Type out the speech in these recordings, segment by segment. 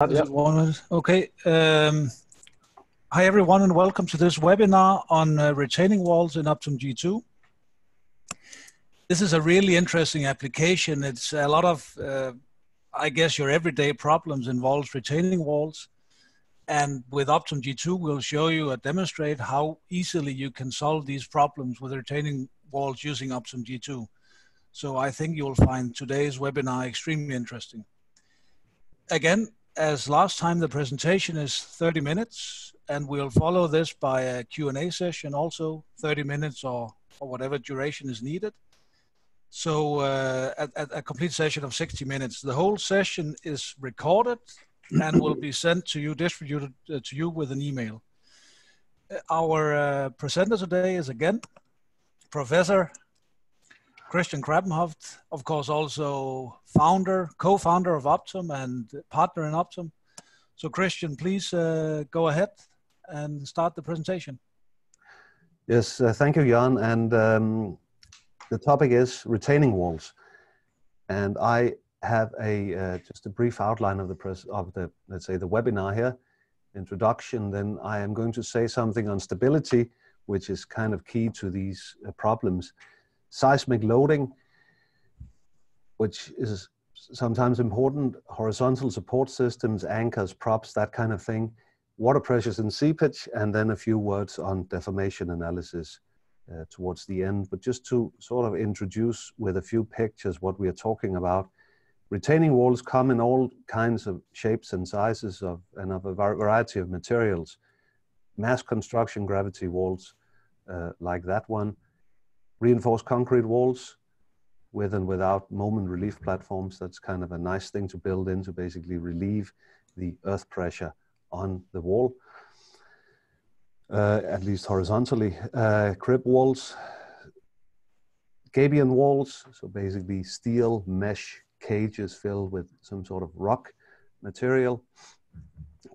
Yeah. Okay. Um, hi, everyone, and welcome to this webinar on uh, retaining walls in Optum G2. This is a really interesting application. It's a lot of, uh, I guess, your everyday problems involves retaining walls. And with Optum G2, we'll show you and demonstrate how easily you can solve these problems with retaining walls using Optum G2. So I think you'll find today's webinar extremely interesting. Again, as last time, the presentation is 30 minutes, and we'll follow this by a Q&A session also, 30 minutes or, or whatever duration is needed. So uh, a, a complete session of 60 minutes. The whole session is recorded and will be sent to you, distributed uh, to you with an email. Our uh, presenter today is again Professor Kristian Krabbenhoft, of course, also founder, co-founder of Optum and partner in Optum. So Kristian, please uh, go ahead and start the presentation. Yes, uh, thank you, Jan. And um, the topic is retaining walls. And I have a uh, just a brief outline of the of the let's say the webinar here, introduction. Then I am going to say something on stability, which is kind of key to these uh, problems seismic loading, which is sometimes important, horizontal support systems, anchors, props, that kind of thing, water pressures and seepage, and then a few words on deformation analysis uh, towards the end. But just to sort of introduce with a few pictures what we are talking about, retaining walls come in all kinds of shapes and sizes of, and of a variety of materials. Mass construction gravity walls uh, like that one, reinforced concrete walls with and without moment relief platforms. That's kind of a nice thing to build in to basically relieve the earth pressure on the wall, uh, at least horizontally. Uh, crib walls, gabion walls, so basically steel mesh cages filled with some sort of rock material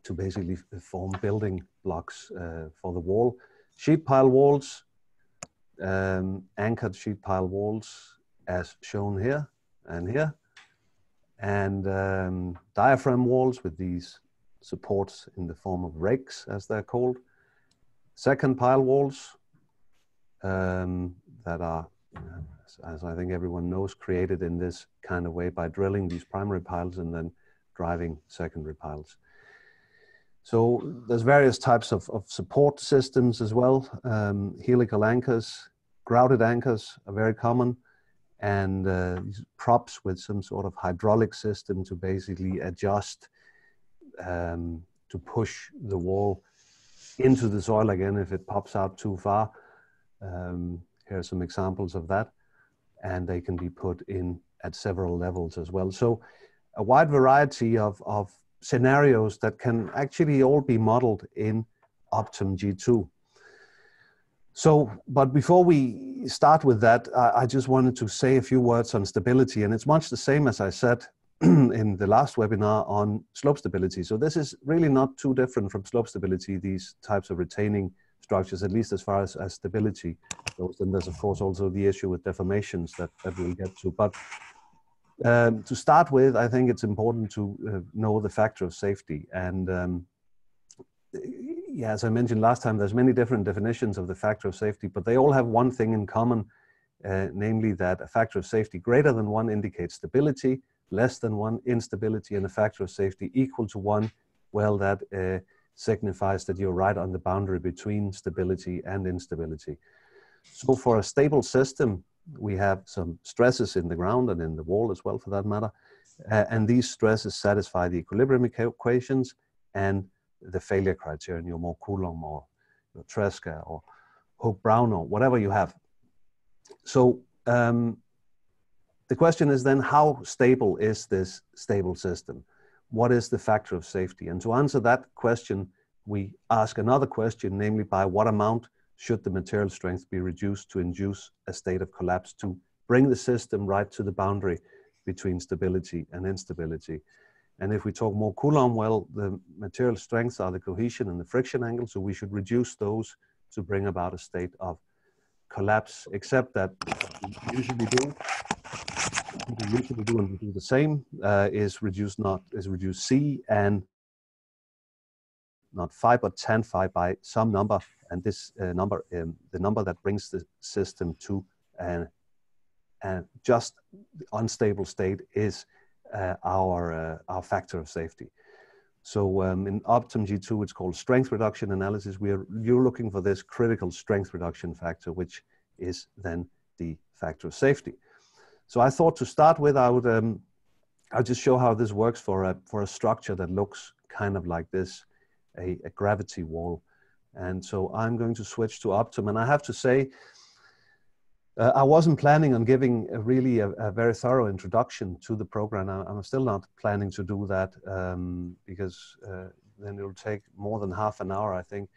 to basically form building blocks uh, for the wall. Sheet pile walls, um, anchored sheet pile walls as shown here and here, and um, diaphragm walls with these supports in the form of rakes, as they're called. Secant pile walls um, that are, as I think everyone knows, created in this kind of way by drilling these primary piles and then driving secondary piles. So there's various types of, of support systems as well. Um, helical anchors, grouted anchors are very common, and uh, props with some sort of hydraulic system to basically adjust um, to push the wall into the soil again if it pops out too far. Um, here are some examples of that, and they can be put in at several levels as well. So a wide variety of, of scenarios that can actually all be modeled in Optum G2. So, but before we start with that, I, I just wanted to say a few words on stability, and it's much the same as I said in the last webinar on slope stability. So this is really not too different from slope stability, these types of retaining structures, at least as far as, as stability goes. And there's of course also the issue with deformations that, that we'll get to. But um, to start with, I think it's important to uh, know the factor of safety. And um, yeah, as I mentioned last time, there's many different definitions of the factor of safety, but they all have one thing in common, uh, namely that a factor of safety greater than one indicates stability, less than one instability, and a factor of safety equal to one, well, that uh, signifies that you're right on the boundary between stability and instability. So for a stable system, we have some stresses in the ground and in the wall as well, for that matter. Uh, and these stresses satisfy the equilibrium equations and the failure criterion, your Mohr-Coulomb or your Tresca or Hoek-Brown or whatever you have. So um, the question is then how stable is this stable system? What is the factor of safety? And to answer that question, we ask another question, namely by what amount should the material strength be reduced to induce a state of collapse to bring the system right to the boundary between stability and instability. And if we talk Mohr-Coulomb, well, the material strengths are the cohesion and the friction angle, so we should reduce those to bring about a state of collapse, except that usually do, we usually do and we do the same, uh, is reduce not, is reduce C and not phi, but tan phi by some number, and this uh, number, um, the number that brings the system to an, an just unstable state is uh, our, uh, our factor of safety. So um, in Optum G2, it's called strength reduction analysis. We are, you're looking for this critical strength reduction factor, which is then the factor of safety. So I thought to start with, I would um, I'll just show how this works for a, for a structure that looks kind of like this, a, a gravity wall. And so I'm going to switch to Optum. And I have to say, uh, I wasn't planning on giving a really a, a, very thorough introduction to the program. I, am still not planning to do that um, because uh, then it'll take more than half an hour, I think.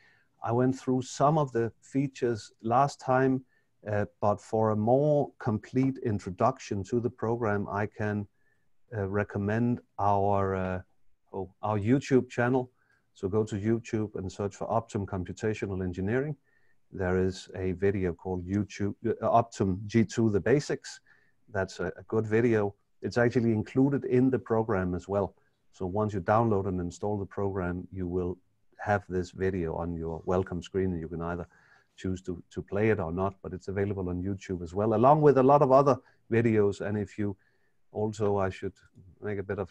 I went through some of the features last time, uh, but for a more complete introduction to the program, I can uh, recommend our, uh, oh, our YouTube channel. So go to YouTube and search for Optum Computational Engineering. There is a video called YouTube uh, Optum G2 The Basics. That's a, a good video. It's actually included in the program as well. So once you download and install the program, you will have this video on your welcome screen and you can either choose to, to play it or not, but it's available on YouTube as well, along with a lot of other videos. And if you also, I should make a bit of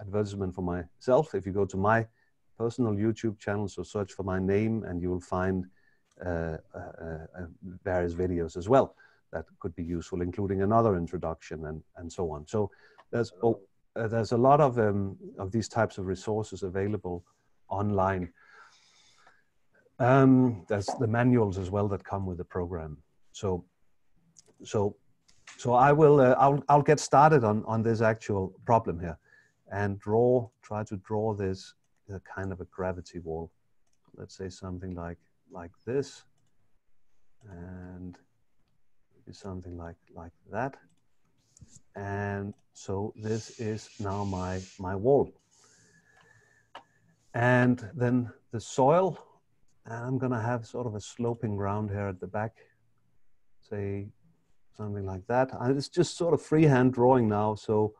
advertisement for myself. If you go to my personal YouTube channel, so search for my name and you will find uh, uh, uh, various videos as well that could be useful, including another introduction and, and so on. So there's, oh, there's a lot of, um, of these types of resources available online. Um, there's the manuals as well that come with the program. So, so, so I will, uh, I'll, I'll get started on, on this actual problem here and draw, try to draw this uh, kind of a gravity wall. Let's say something like, like this and something like, like that. And so this is now my, my wall. And then the soil, and I'm gonna have sort of a sloping ground here at the back, say something like that. It's just sort of freehand drawing now. So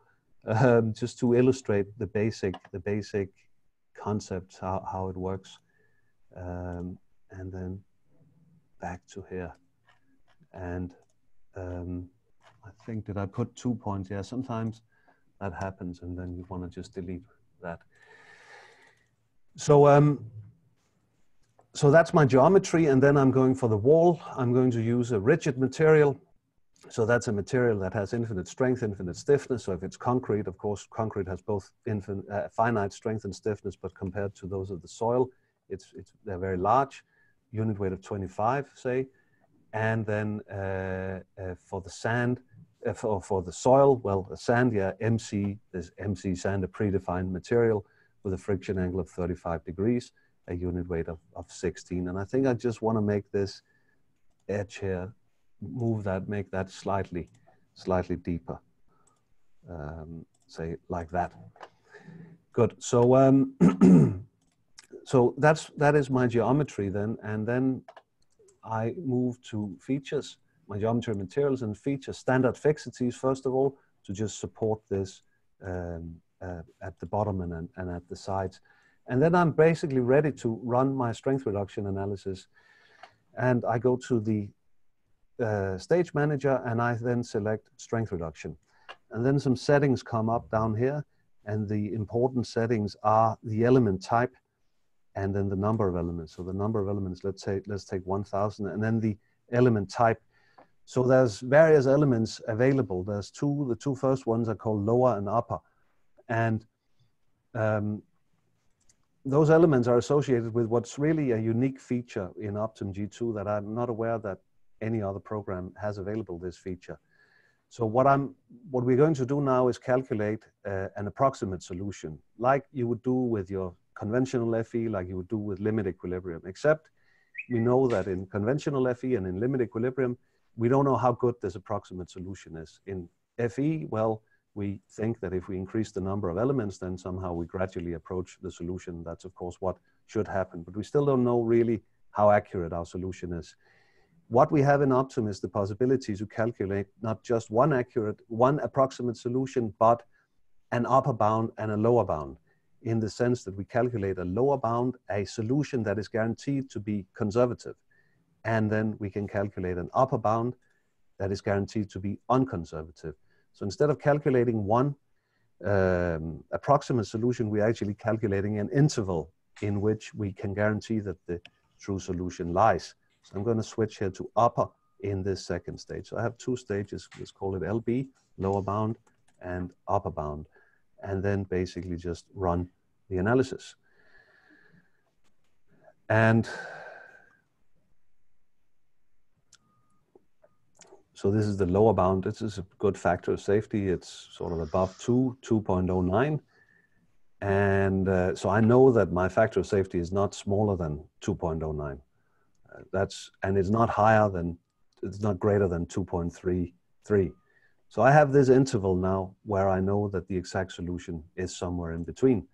um, just to illustrate the basic, the basic concepts, how, how it works. Um, and then back to here. And um, I think, did I put two points? Yeah, sometimes that happens and then you want to just delete that. So, um, so that's my geometry, and then I'm going for the wall. I'm going to use a rigid material. So that's a material that has infinite strength, infinite stiffness. So if it's concrete, of course, concrete has both infinite, uh, finite strength and stiffness, but compared to those of the soil, it's, it's, they're very large, unit weight of 25, say. And then uh, uh, for the sand, uh, for, for the soil, well, the sand, yeah, MC, there's MC sand, a predefined material with a friction angle of 35 degrees, a unit weight of, of 16. And I think I just want to make this edge here, move that, make that slightly, slightly deeper. Um, say like that. Good. So, um, so that's that is my geometry then, and then I move to features, my geometry materials and features, standard fixities first of all, to just support this um, uh, at the bottom and, and at the sides. And then I'm basically ready to run my strength reduction analysis. And I go to the uh, stage manager and I then select strength reduction. And then some settings come up down here. And the important settings are the element type and then the number of elements. So the number of elements, let's say, let's take 1000 and then the element type. So there's various elements available. There's two, the two first ones are called lower and upper. And um, those elements are associated with what's really a unique feature in Optum G2 that I'm not aware that any other program has available this feature. So what I'm, what we're going to do now is calculate uh, an approximate solution, like you would do with your conventional FE, like you would do with limit equilibrium, except we know that in conventional FE and in limit equilibrium, we don't know how good this approximate solution is. In FE, well, we think that if we increase the number of elements, then somehow we gradually approach the solution. That's of course what should happen, but we still don't know really how accurate our solution is. What we have in Optum is the possibility to calculate not just one accurate, one approximate solution, but an upper bound and a lower bound. in the sense that we calculate a lower bound, a solution that is guaranteed to be conservative. And then we can calculate an upper bound that is guaranteed to be unconservative. So instead of calculating one um, approximate solution, we're actually calculating an interval in which we can guarantee that the true solution lies. I'm going to switch here to upper in this second stage. So I have two stages, let's call it LB, lower bound, and upper bound, and then basically just run the analysis. And so this is the lower bound. This is a good factor of safety. It's sort of above 2, 2.09. And uh, so I know that my factor of safety is not smaller than 2.09. That's, and it's not higher than, it's not greater than 2.33. So I have this interval now where I know that the exact solution is somewhere in between.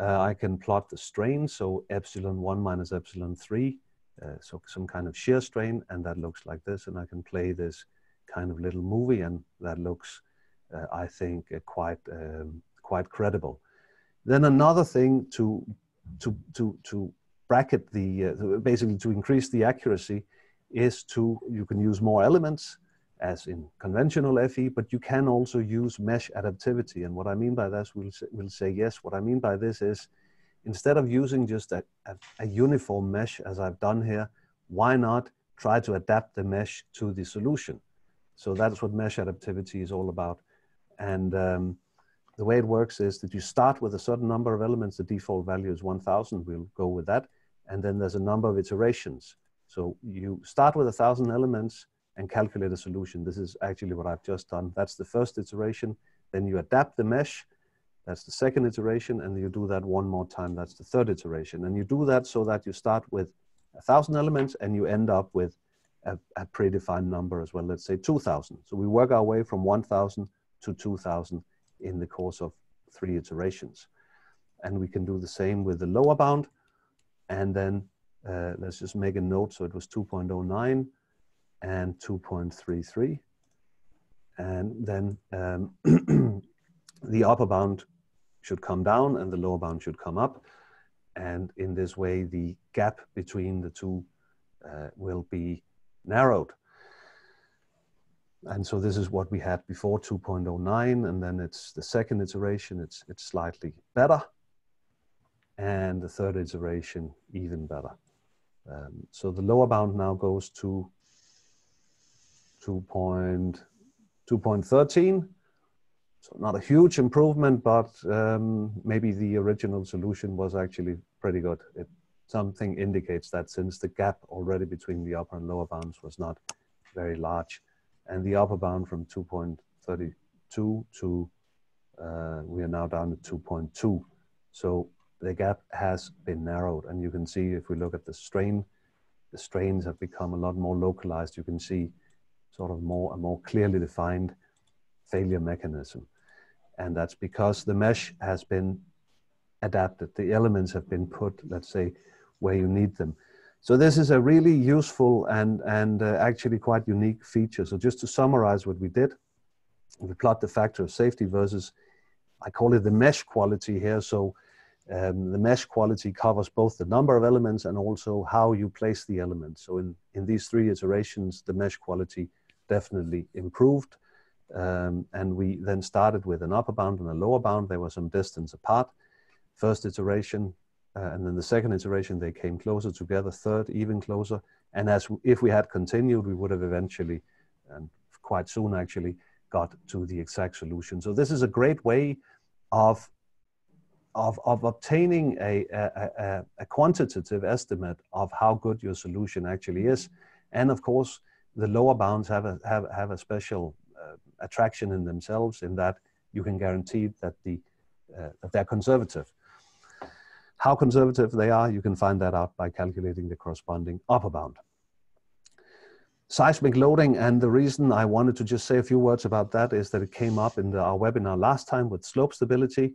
Uh, I can plot the strain, so epsilon 1 minus epsilon 3, uh, so some kind of shear strain, and that looks like this, and I can play this kind of little movie, and that looks, uh, I think, uh, quite, um, quite credible. Then another thing to, to, to, to bracket the, uh, basically to increase the accuracy is to, you can use more elements, as in conventional FE, but you can also use mesh adaptivity. And what I mean by this, we'll say, we'll say yes. What I mean by this is instead of using just a, a, a, uniform mesh as I've done here, why not try to adapt the mesh to the solution? So that's what mesh adaptivity is all about. And um, the way it works is that you start with a certain number of elements. The default value is 1000. We'll go with that. And then there's a number of iterations. So you start with a thousand elements and calculate a solution. This is actually what I've just done. That's the first iteration. Then you adapt the mesh. That's the second iteration. And you do that one more time. That's the third iteration. And you do that so that you start with a thousand elements and you end up with a, a predefined number as well. Let's say 2000. So we work our way from 1000 to 2000 in the course of three iterations. And we can do the same with the lower bound. And then uh, let's just make a note. So it was 2.09 and 2.33. And then um, the upper bound should come down and the lower bound should come up. And in this way, the gap between the two uh, will be narrowed. And so this is what we had before 2.09, and then it's the second iteration, it's, it's slightly better. And the third iteration, even better. Um, so the lower bound now goes to 2.13. So not a huge improvement, but um, maybe the original solution was actually pretty good. It, something indicates that since the gap already between the upper and lower bounds was not very large, and the upper bound from 2.32 to uh, we are now down to 2.2. So the gap has been narrowed, and you can see if we look at the strain, the strains have become a lot more localized. You can see sort of more a more clearly defined failure mechanism. And that's because the mesh has been adapted. The elements have been put, let's say, where you need them. So this is a really useful and, and uh, actually quite unique feature. So just to summarize what we did, we plot the factor of safety versus, I call it the mesh quality here. So um, the mesh quality covers both the number of elements and also how you place the elements. So in, in these three iterations, the mesh quality definitely improved. Um, and we then started with an upper bound and a lower bound. They were some distance apart. First iteration, uh, and then the second iteration, they came closer together. Third, even closer. And as if we had continued, we would have eventually, and quite soon actually, got to the exact solution. So this is a great way of of, of obtaining a, a, a, quantitative estimate of how good your solution actually is. And of course, the lower bounds have a, have, have a special uh, attraction in themselves in that you can guarantee that, the, uh, that they're conservative. How conservative they are, you can find that out by calculating the corresponding upper bound. Seismic loading, and the reason I wanted to just say a few words about that is that it came up in the, our webinar last time with slope stability,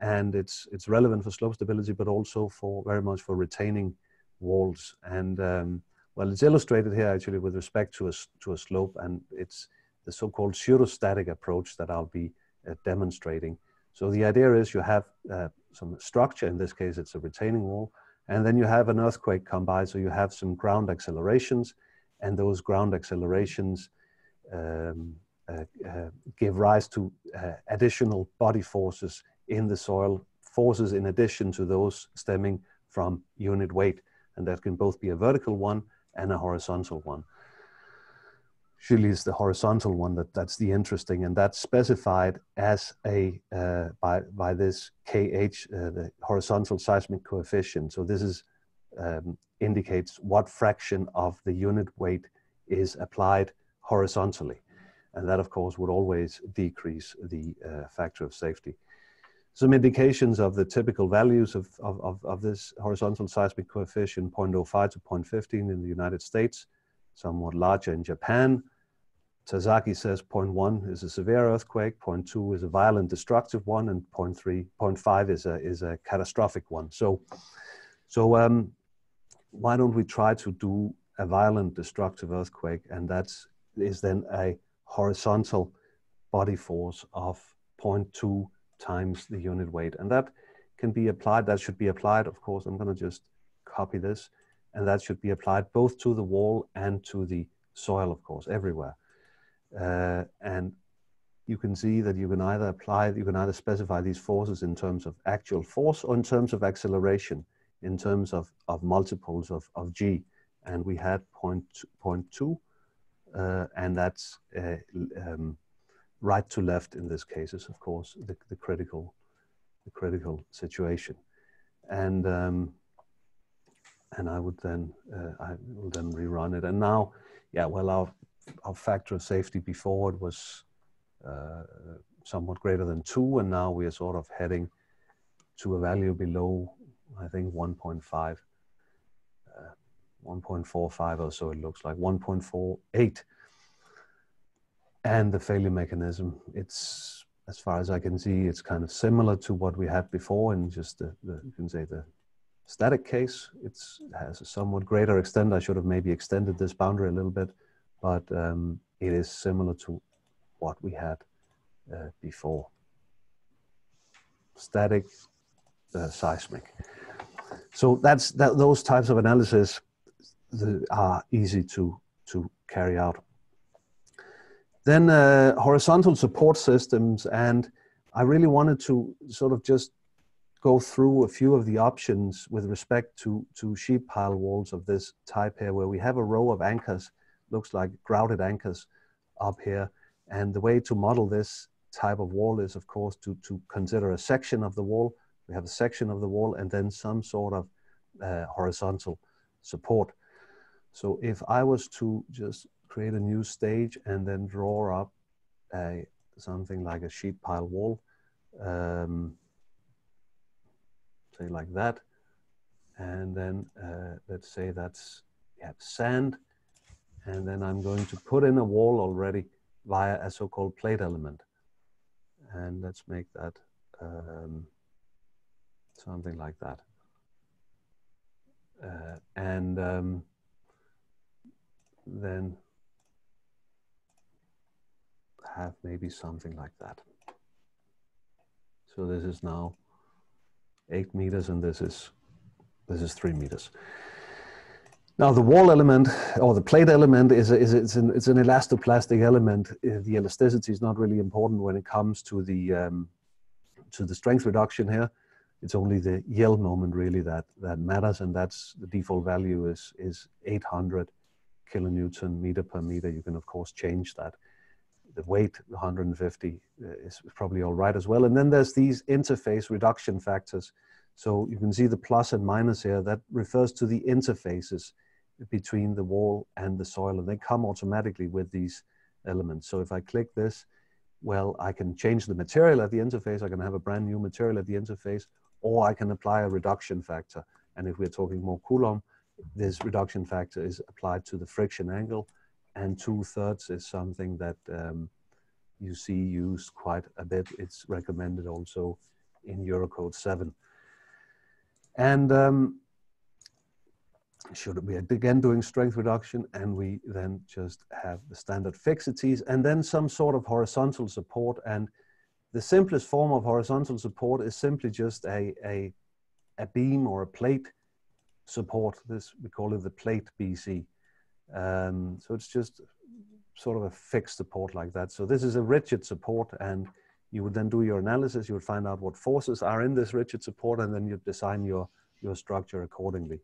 and it's, it's relevant for slope stability, but also for very much for retaining walls. And um, well, it's illustrated here actually with respect to a, to a slope, and it's the so-called pseudostatic approach that I'll be uh, demonstrating. So the idea is you have uh, some structure, in this case it's a retaining wall, and then you have an earthquake come by, so you have some ground accelerations, and those ground accelerations um, uh, uh, give rise to uh, additional body forces in the soil, forces in addition to those stemming from unit weight. And that can both be a vertical one and a horizontal one. Usually it's the horizontal one that, that's the interesting, and that's specified as a uh, by by this KH, uh, the horizontal seismic coefficient. So this is um, indicates what fraction of the unit weight is applied horizontally, and that of course would always decrease the uh, factor of safety. Some indications of the typical values of, of, of, of this horizontal seismic coefficient 0.05 to 0.15 in the United States, somewhat larger in Japan. Terzaghi says 0.1 is a severe earthquake, 0.2 is a violent destructive one, and 0.3, 0.5 is a, is a catastrophic one. So, so um, why don't we try to do a violent destructive earthquake, and that is then a horizontal body force of 0.2 times the unit weight. And that can be applied, that should be applied, of course, I'm gonna just copy this, and that should be applied both to the wall and to the soil, of course, everywhere. Uh, and you can see that you can either apply, you can either specify these forces in terms of actual force or in terms of acceleration, in terms of, of multiples of, of g. And we had point, point two, uh, and that's uh, um, right to left in this case is of course the, the critical the critical situation. And um, and I would then uh, I will then rerun it. And now yeah well our our factor of safety before it was uh, somewhat greater than two. And now we are sort of heading to a value below I think 1.5 uh, 1.45 or so it looks like. 1.48 and the failure mechanism it's as far as i can see it's kind of similar to what we had before in just the, the you can say the static case. It's has a somewhat greater extent. I should have maybe extended this boundary a little bit but um, it is similar to what we had uh, before. Static uh, seismic. So that's that those types of analysis are easy to to carry out then uh, horizontal support systems, and I really wanted to sort of just go through a few of the options with respect to, to sheet pile walls of this type here, where we have a row of anchors, looks like grouted anchors up here. And the way to model this type of wall is, of course, to, to consider a section of the wall. We have a section of the wall and then some sort of uh, horizontal support. So if I was to just create a new stage and then draw up a something like a sheet pile wall, um, say like that. And then uh, let's say that's have sand. And then I'm going to put in a wall already via a so-called plate element. And let's make that um, something like that. Uh, and um, then have maybe something like that. So this is now eight meters and this is, this is three meters. Now the wall element or the plate element is, is it's, an, it's an elastoplastic element. Uh, the elasticity is not really important when it comes to the, um, to the strength reduction here. It's only the yield moment really that, that matters and that's the default value is, is 800 kilonewton meter per meter. You can of course change that the weight 150 uh, is probably all right as well. And then there's these interface reduction factors. So you can see the plus and minus here. That refers to the interfaces between the wall and the soil, and they come automatically with these elements. So if I click this, well, I can change the material at the interface. I can have a brand new material at the interface, or I can apply a reduction factor. And if we're talking Mohr-Coulomb, this reduction factor is applied to the friction angle and two thirds is something that um, you see used quite a bit. It's recommended also in Eurocode 7. And um, should we again doing strength reduction and we then just have the standard fixities and then some sort of horizontal support and the simplest form of horizontal support is simply just a, a, a beam or a plate support. This we call it the plate BC. Um, so it's just sort of a fixed support like that. So this is a rigid support and you would then do your analysis, you would find out what forces are in this rigid support and then you'd design your, your structure accordingly.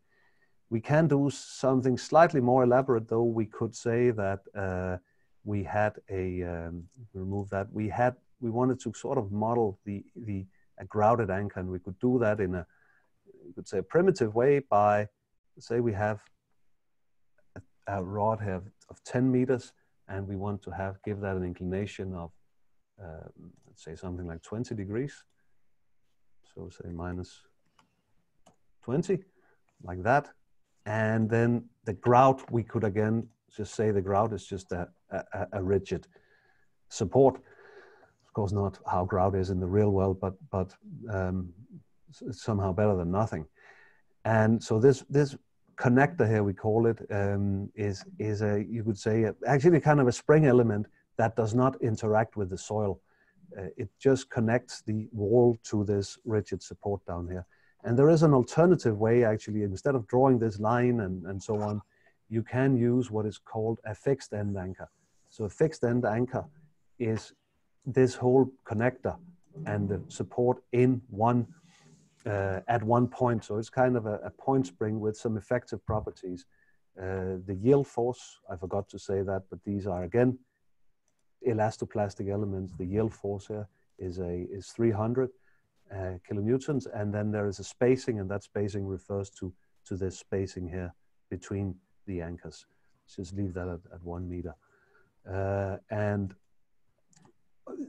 We can do something slightly more elaborate though. We could say that uh, we had a, um, remove that, we had, we wanted to sort of model the, the a grouted anchor and we could do that in a, you could say a primitive way by, say we have a, rod of, of 10 meters and we want to have give that an inclination of uh, let's say something like 20 degrees. So say minus 20 like that. And then the grout we could again just say the grout is just a, a, a rigid support. Of course not how grout is in the real world but but um, somehow better than nothing. And so this this connector here, we call it, um, is is a you could say a, actually kind of a spring element that does not interact with the soil. Uh, it just connects the wall to this rigid support down here. And there is an alternative way actually, instead of drawing this line and, and so on, you can use what is called a fixed end anchor. So a fixed end anchor is this whole connector and the support in one uh, at one point. So it's kind of a, a point spring with some effective properties. Uh, the yield force, I forgot to say that, but these are again elastoplastic elements. The yield force here is a is 300 uh, kilonewtons, and then there is a spacing, and that spacing refers to to this spacing here between the anchors. Just leave that at, at one meter. Uh, and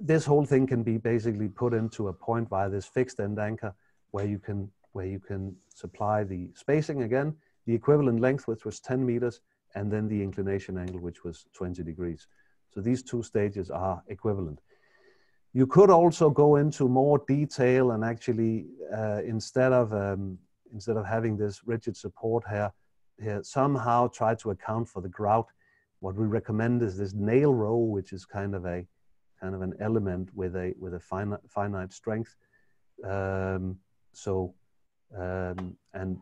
this whole thing can be basically put into a point via this fixed end anchor where you can where you can supply the spacing again, the equivalent length, which was 10 meters, and then the inclination angle, which was 20 degrees. So these two stages are equivalent. You could also go into more detail and actually, uh, instead of um, instead of having this rigid support here, here, somehow try to account for the grout. What we recommend is this nail row, which is kind of a kind of an element with a with a finite, finite strength. Um, so, um, and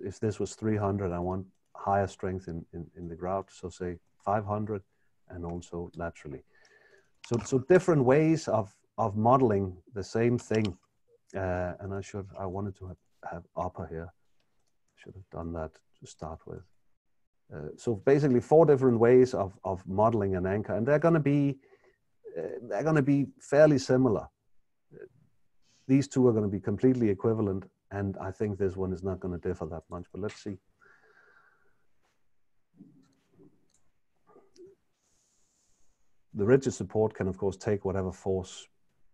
if this was 300, I want higher strength in, in, in the grout. So say 500 and also laterally. So, so different ways of, of modeling the same thing. Uh, and I should, I wanted to have, have upper here. Should have done that to start with. Uh, so basically four different ways of, of modeling an anchor and they're going to be, uh, they're going to be fairly similar these two are going to be completely equivalent, and I think this one is not going to differ that much, but let's see. The rigid support can, of course, take whatever force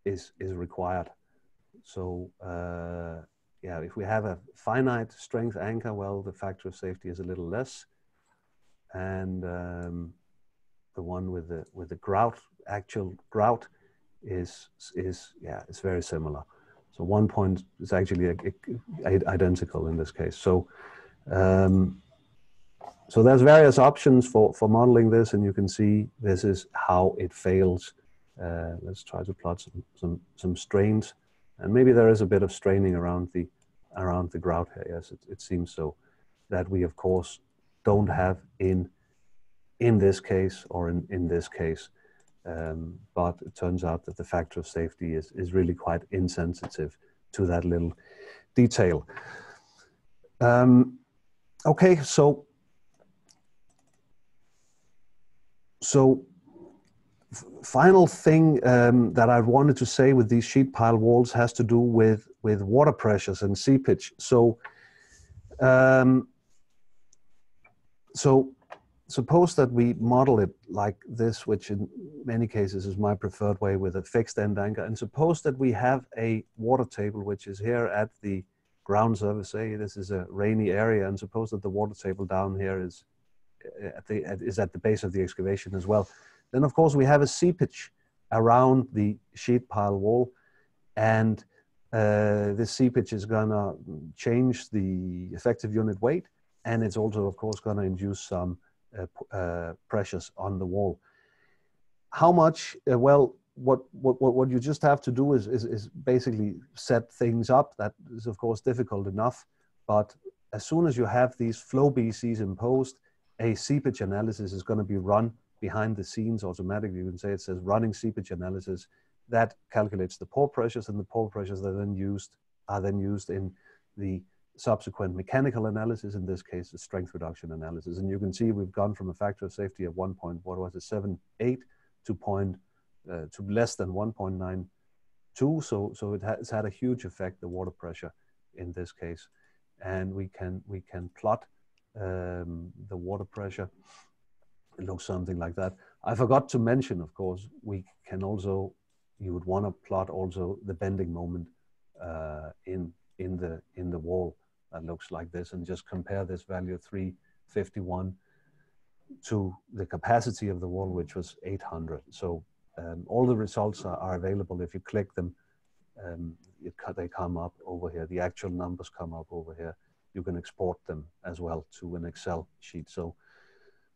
is, is required. So, uh, yeah, if we have a finite strength anchor, well, the factor of safety is a little less. And um, the one with the, with the grout, actual grout, is, is, yeah, it's very similar. So one point is actually identical in this case. So, um, so there's various options for, for modeling this, and you can see this is how it fails. Uh, let's try to plot some, some, some strains, and maybe there is a bit of straining around the around the grout here. Yes, it, it seems so. That we of course don't have in in this case or in in this case. Um, but it turns out that the factor of safety is, is really quite insensitive to that little detail. Um, okay, so so final thing um, that I wanted to say with these sheet pile walls has to do with with water pressures and seepage. So um, so suppose that we model it like this, which in many cases is my preferred way with a fixed end anchor, and suppose that we have a water table which is here at the ground surface, say this is a rainy area, and suppose that the water table down here is at the, is at the base of the excavation as well. Then of course we have a seepage around the sheet pile wall, and uh, this seepage is gonna change the effective unit weight, and it's also of course gonna induce some pressures on the wall. How much? Uh, well, what, what, what you just have to do is, is, is basically set things up. That is, of course, difficult enough. But as soon as you have these flow BCs imposed, a seepage analysis is going to be run behind the scenes automatically. You can say it says running seepage analysis that calculates the pore pressures and the pore pressures that are then used are then used in the subsequent mechanical analysis, in this case, the strength reduction analysis. And you can see we've gone from a factor of safety of 1. Point, what was it, 7.8 to point uh, to less than 1.92. So, so it has had a huge effect, the water pressure in this case. And we can, we can plot um, the water pressure. It looks something like that. I forgot to mention, of course, we can also, you would want to plot also the bending moment uh, in, in, the, in the wall that looks like this and just compare this value 351 to the capacity of the wall, which was 800. So um, all the results are, are, available. If you click them, um, it, they come up over here. The actual numbers come up over here. You can export them as well to an Excel sheet. So,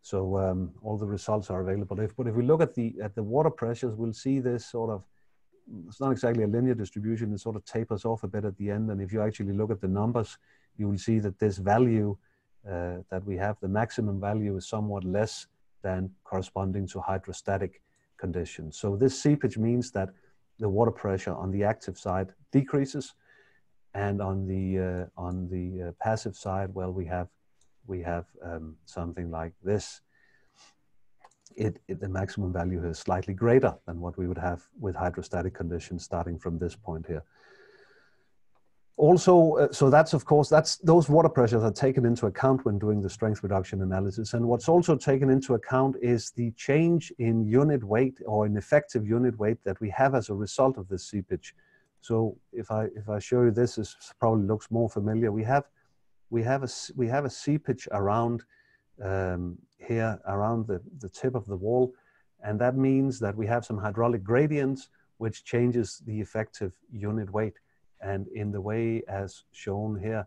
so um, all the results are available. If, but if we look at the at the water pressures, we'll see this sort of. It's not exactly a linear distribution. It sort of tapers off a bit at the end. And if you actually look at the numbers, you will see that this value uh, that we have, the maximum value, is somewhat less than corresponding to hydrostatic conditions. So this seepage means that the water pressure on the active side decreases, and on the uh, on the uh, passive side, well, we have we have um, something like this. It, it, the maximum value is slightly greater than what we would have with hydrostatic conditions starting from this point here also, uh, so that's of course, that's those water pressures are taken into account when doing the strength reduction analysis. And what's also taken into account is the change in unit weight or in effective unit weight that we have as a result of this seepage. So if I if I show you this, this probably looks more familiar. We have we have a we have a seepage around um, here around the the tip of the wall, and that means that we have some hydraulic gradients which changes the effective unit weight and in the way as shown here.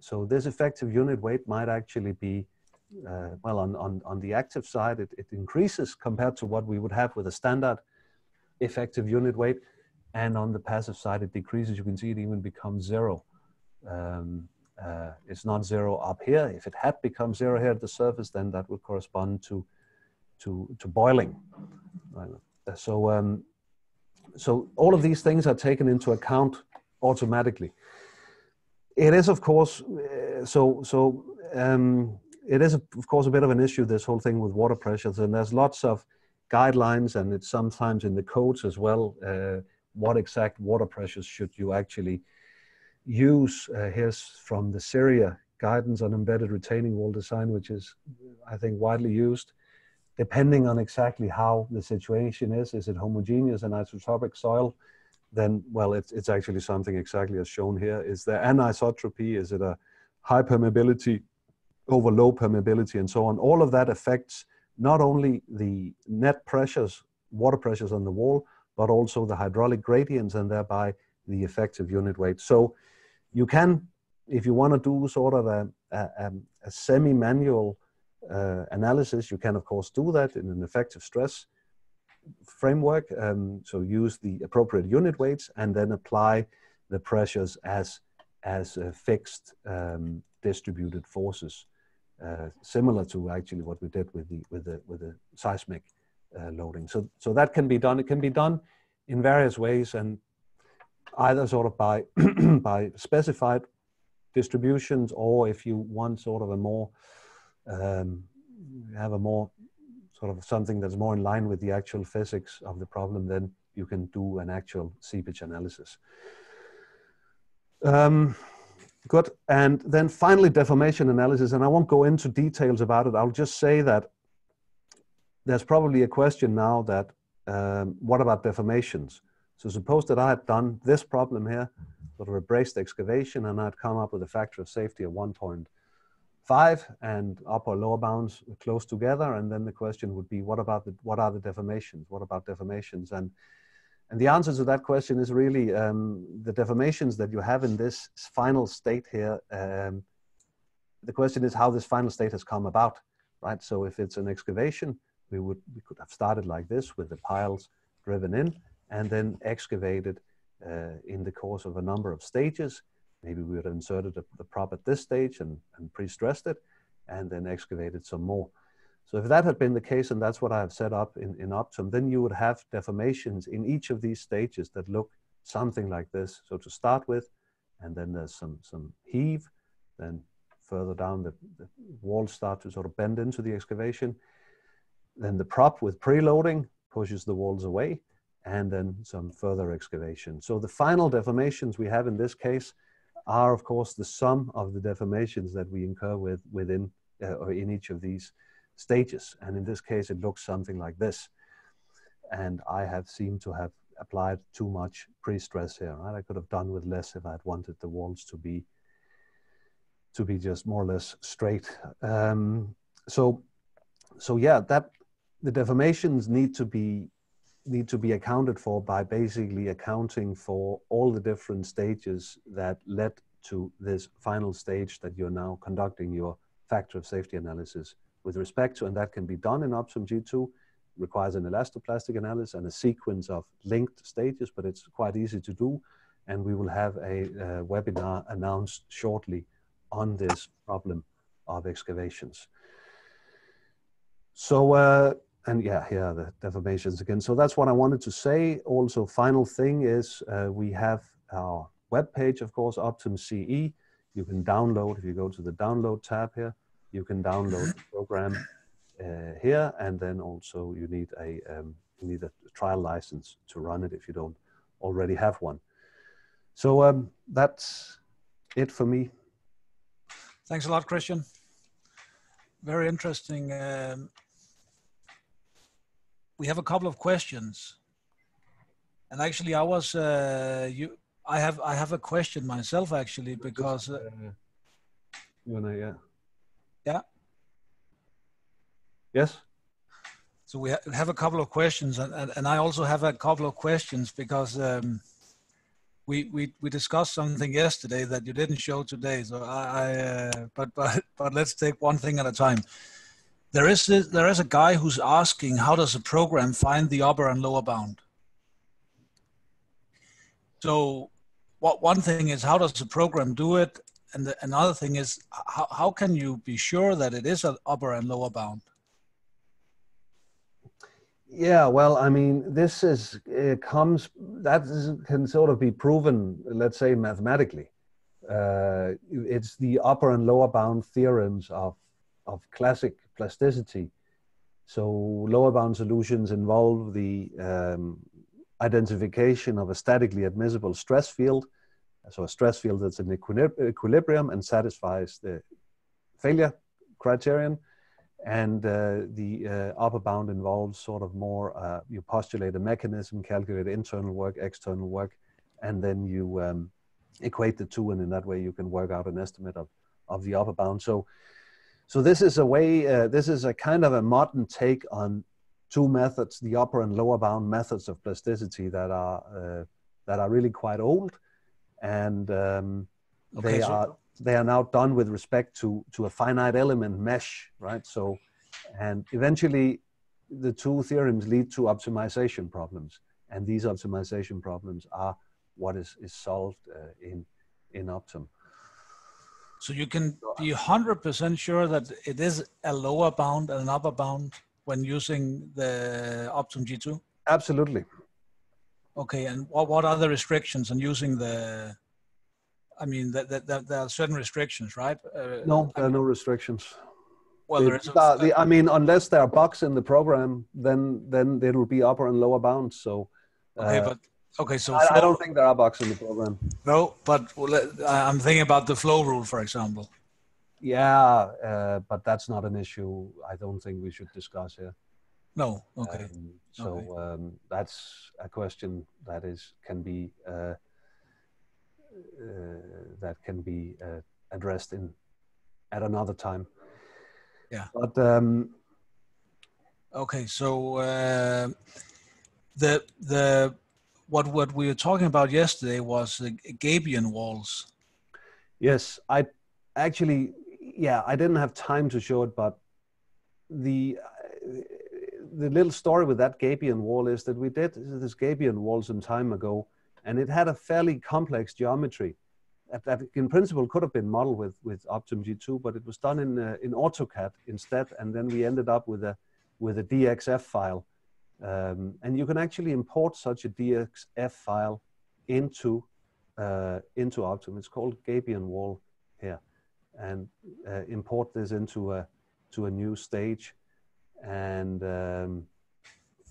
So this effective unit weight might actually be, uh, well, on, on, on the active side, it, it increases compared to what we would have with a standard effective unit weight. And on the passive side, it decreases. You can see it even becomes zero. Um, uh, it's not zero up here. If it had become zero here at the surface, then that would correspond to, to, to boiling. Right. So, um, so all of these things are taken into account automatically. It is, of course, uh, so so. Um, it is, of course, a bit of an issue. This whole thing with water pressures, and there's lots of guidelines, and it's sometimes in the codes as well. Uh, what exact water pressures should you actually use? Uh, here's from the CIRIA guidance on embedded retaining wall design, which is, I think, widely used. Depending on exactly how the situation is, is it homogeneous and isotropic soil? Then, well, it's, it's actually something exactly as shown here. Is there anisotropy? Is it a high permeability over low permeability and so on? All of that affects not only the net pressures, water pressures on the wall, but also the hydraulic gradients and thereby the effective unit weight. So you can, if you want to do sort of a, a, a semi-manual uh, analysis, you can of course do that in an effective stress framework. Um, so use the appropriate unit weights and then apply the pressures as, as uh, fixed um, distributed forces, uh, similar to actually what we did with the, with the, with the seismic uh, loading. So, so that can be done. It can be done in various ways and either sort of by, by specified distributions or if you want sort of a more, um, have a more sort of something that's more in line with the actual physics of the problem, then you can do an actual seepage analysis. Um, good. And then finally, deformation analysis. And I won't go into details about it. I'll just say that there's probably a question now that um, what about deformations? So suppose that I had done this problem here, sort of a braced excavation, and I'd come up with a factor of safety of 1.0 five and upper lower bounds close together. And then the question would be, what about the, what are the deformations? What about deformations? And, and the answer to that question is really um, the deformations that you have in this final state here. Um, the question is how this final state has come about, right? So if it's an excavation, we would we could have started like this with the piles driven in, and then excavated uh, in the course of a number of stages. Maybe we would have inserted a, the prop at this stage and, and pre-stressed it, and then excavated some more. So if that had been the case, and that's what I have set up in, in Optum, then you would have deformations in each of these stages that look something like this. So to start with, and then there's some, some heave, then further down the, the walls start to sort of bend into the excavation. Then the prop with preloading pushes the walls away, and then some further excavation. So the final deformations we have in this case are, of course, the sum of the deformations that we incur with within uh, or in each of these stages. And in this case, it looks something like this. And I have seemed to have applied too much pre-stress here. Right? I could have done with less if I had wanted the walls to be to be just more or less straight. Um, so, so yeah, that the deformations need to be need to be accounted for by basically accounting for all the different stages that led to this final stage that you're now conducting your factor of safety analysis with respect to, and that can be done in Optum G2, requires an elastoplastic analysis and a sequence of linked stages, but it's quite easy to do. And we will have a, a webinar announced shortly on this problem of excavations. So, uh, and yeah, here are the deformations again. So that's what I wanted to say. Also, final thing is uh, we have our web page, of course, Optum CE. You can download, if you go to the download tab here, you can download the program uh, here, and then also you need a um, you need a trial license to run it if you don't already have one. So um, that's it for me. Thanks a lot, Kristian. Very interesting. Um, we have a couple of questions, and actually, I was uh, you. I have I have a question myself actually because. Uh, you wanna yeah. Yeah. Yes. So we have a couple of questions, and, and, and I also have a couple of questions because um, we, we we discussed something yesterday that you didn't show today. So I, I uh, but but but let's take one thing at a time. There is this, there is a guy who's asking how does a program find the upper and lower bound. So what one thing is how does the program do it, and the, another thing is how how can you be sure that it is an upper and lower bound? Yeah, well, I mean, this is it comes that is, can sort of be proven, let's say, mathematically. Uh, it's the upper and lower bound theorems of of classic plasticity. So lower bound solutions involve the um, identification of a statically admissible stress field, so a stress field that's in equilibrium and satisfies the failure criterion. And uh, the uh, upper bound involves sort of more uh, you postulate a mechanism calculate internal work external work and then you um, equate the two. And in that way you can work out an estimate of, of the upper bound. So so this is a way uh, this is a kind of a modern take on two methods the upper and lower bound methods of plasticity that are uh, that are really quite old and um, okay, they so are they are now done with respect to to a finite element mesh, right? So, and eventually, the two theorems lead to optimization problems, and these optimization problems are what is is solved uh, in in Optum. So you can be hundred percent sure that it is a lower bound and an upper bound when using the Optum G2. Absolutely. Okay, and what what are the restrictions on using the I mean, that, that, that there are certain restrictions, right? Uh, no, there I mean, are no restrictions. Well, there is. A, the, I mean, unless there are bugs in the program, then then there will be upper and lower bounds. So. Okay, uh, but okay, so I, I, don't think there are bugs in the program. No, but I'm thinking about the flow rule, for example. Yeah, uh, but that's not an issue. I don't think we should discuss here. No. Okay. Um, so okay. Um, that's a question that is can be uh, uh, that can be uh, addressed in at another time. Yeah. But um, okay, so uh, the the what what we were talking about yesterday was the Gabion walls. Yes, I actually, yeah, I didn't have time to show it, but the the little story with that Gabion wall is that we did this Gabion wall some time ago, and it had a fairly complex geometry that, that in principle could have been modeled with, with Optum G2, but it was done in, uh, in AutoCAD instead, and then we ended up with a, with a DXF file. Um, and you can actually import such a DXF file into, uh, into Optum. It's called Gabion wall here, and uh, import this into a, to a new stage. And um,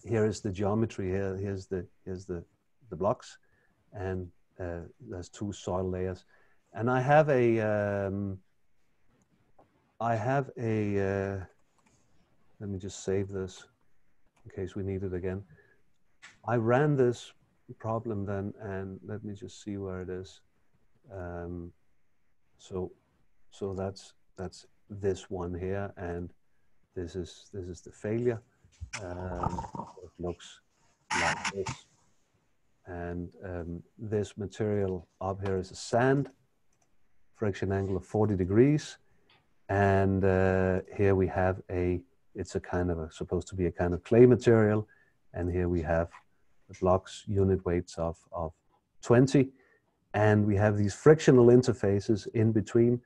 here is the geometry here, here's the, here's the, the blocks, and uh, there's two soil layers. And I have a, um, I have a, uh, let me just save this in case we need it again. I ran this problem then, and let me just see where it is. Um, so, so that's that's this one here, and this is this is the failure. Um, it looks like this and um, this material up here is a sand, friction angle of 40 degrees. And uh, here we have a, it's a kind of a, supposed to be a kind of clay material. And here we have the blocks unit weights of, of 20. And we have these frictional interfaces in between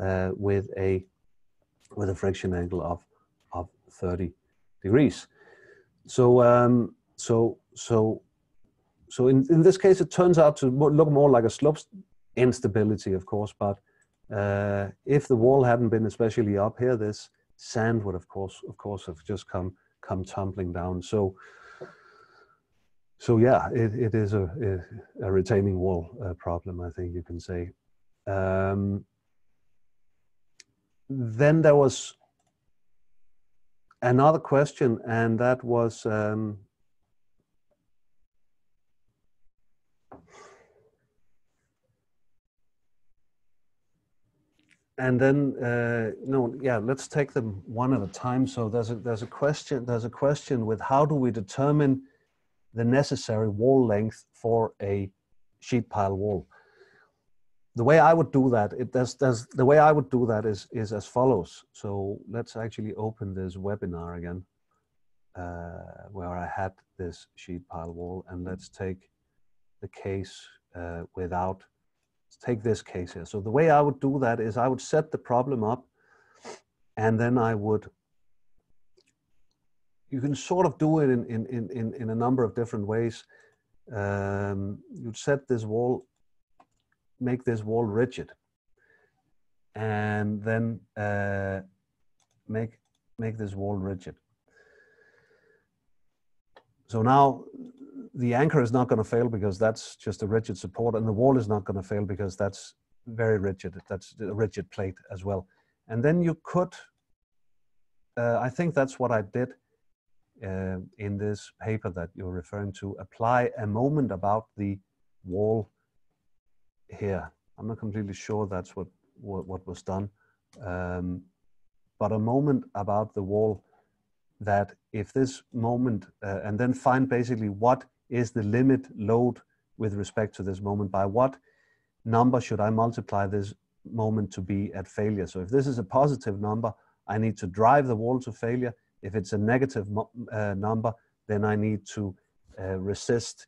uh, with a, with a friction angle of, of 30 degrees. So, um, so, so so in, in this case, it turns out to look more like a slope instability, of course, but uh, if the wall hadn't been especially up here, this sand would, of course, of course, have just come come tumbling down. So, so yeah, it, it is a, a retaining wall uh, problem, I think you can say. Um, then there was another question, and that was um, and then uh, no yeah let's take them one at a time. So there's a there's a question there's a question with how do we determine the necessary wall length for a sheet pile wall? The way i would do that it does does the way i would do that is is as follows. So let's actually open this webinar again uh, where i had this sheet pile wall and let's take the case uh, without take this case here. So the way I would do that is I would set the problem up and then I would, you can sort of do it in, in, in, in a number of different ways. Um, you'd set this wall, make this wall rigid and then uh, make, make this wall rigid. So now the anchor is not going to fail because that's just a rigid support, and the wall is not going to fail because that's very rigid. That's a rigid plate as well. And then you could, uh, I think that's what I did uh, in this paper that you're referring to, apply a moment about the wall here. I'm not completely sure that's what, what, what was done, um, but a moment about the wall that if this moment, uh, and then find basically what is the limit load with respect to this moment? By what number should I multiply this moment to be at failure? So if this is a positive number, I need to drive the wall to failure. If it's a negative uh, number, then I need to uh, resist.